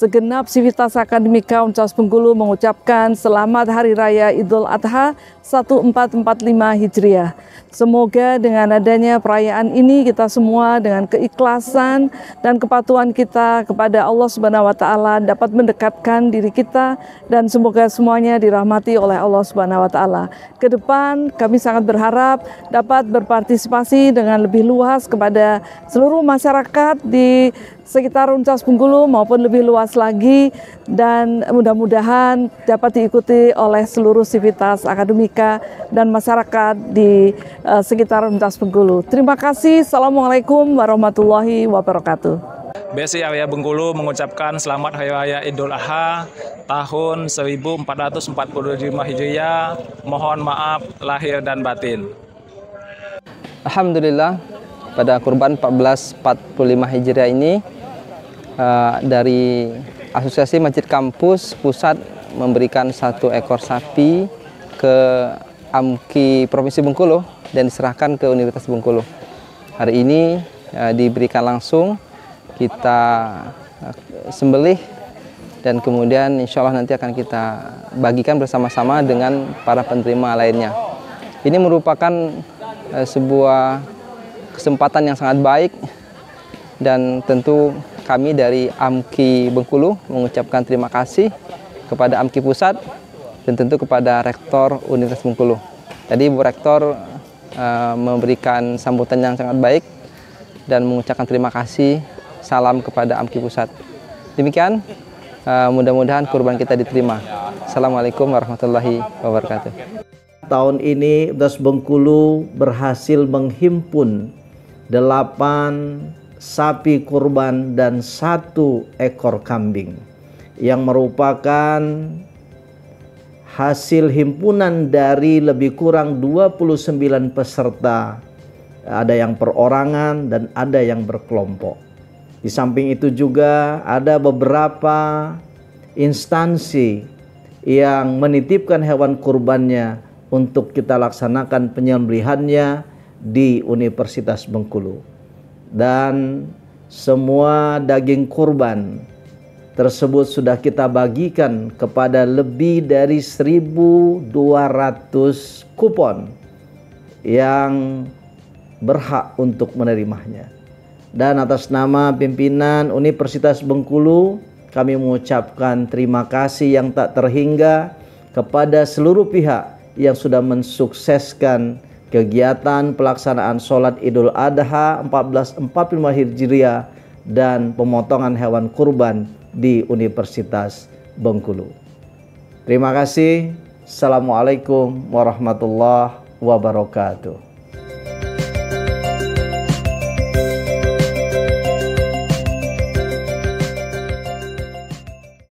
Segenap Sivitas Akademika Uncas Bengkulu mengucapkan selamat Hari Raya Idul Adha 1445 Hijriah. Semoga dengan adanya perayaan ini kita semua dengan keikhlasan dan kepatuhan kita kepada Allah Subhanahu wa taala dapat mendekatkan diri kita dan semoga semuanya dirahmati oleh Allah Subhanahu wa taala. Ke depan kami sangat berharap dapat berpartisipasi dengan lebih luas kepada seluruh masyarakat di sekitar Uncas Bengkulu maupun lebih luas lagi dan mudah-mudahan dapat diikuti oleh seluruh sivitas akademika dan masyarakat di uh, sekitar Uncas Bengkulu. Terima kasih. Assalamualaikum warahmatullahi wabarakatuh. BSI Area Bengkulu mengucapkan selamat Hari Raya Idul Adha tahun 1445 Hijriah. Mohon maaf lahir dan batin. Alhamdulillah pada kurban 1445 Hijriah ini uh, dari Asosiasi Masjid Kampus Pusat memberikan satu ekor sapi ke AMKI Provinsi Bengkulu dan diserahkan ke Universitas Bengkulu. Hari ini uh, diberikan langsung kita uh, sembelih dan kemudian insya Allah nanti akan kita bagikan bersama-sama dengan para penerima lainnya. Ini merupakan uh, sebuah kesempatan yang sangat baik dan tentu kami dari AMKI Bengkulu mengucapkan terima kasih kepada AMKI Pusat dan tentu kepada Rektor Universitas Bengkulu. Tadi Bu Rektor uh, memberikan sambutan yang sangat baik dan mengucapkan terima kasih salam kepada AMKI Pusat. Demikian, uh, mudah-mudahan kurban kita diterima. Assalamualaikum warahmatullahi wabarakatuh. Tahun ini Das Bengkulu berhasil menghimpun delapan sapi kurban dan satu ekor kambing yang merupakan hasil himpunan dari lebih kurang 29 peserta. Ada yang perorangan dan ada yang berkelompok. Di samping itu juga ada beberapa instansi yang menitipkan hewan kurbannya untuk kita laksanakan penyembelihannya di Universitas Bengkulu dan semua daging kurban tersebut sudah kita bagikan kepada lebih dari 1200 kupon yang berhak untuk menerimanya. Dan atas nama pimpinan Universitas Bengkulu, kami mengucapkan terima kasih yang tak terhingga kepada seluruh pihak yang sudah mensukseskan kegiatan pelaksanaan sholat idul adha 1445 Hijriah dan pemotongan hewan kurban di Universitas Bengkulu. Terima kasih. Assalamualaikum warahmatullahi wabarakatuh.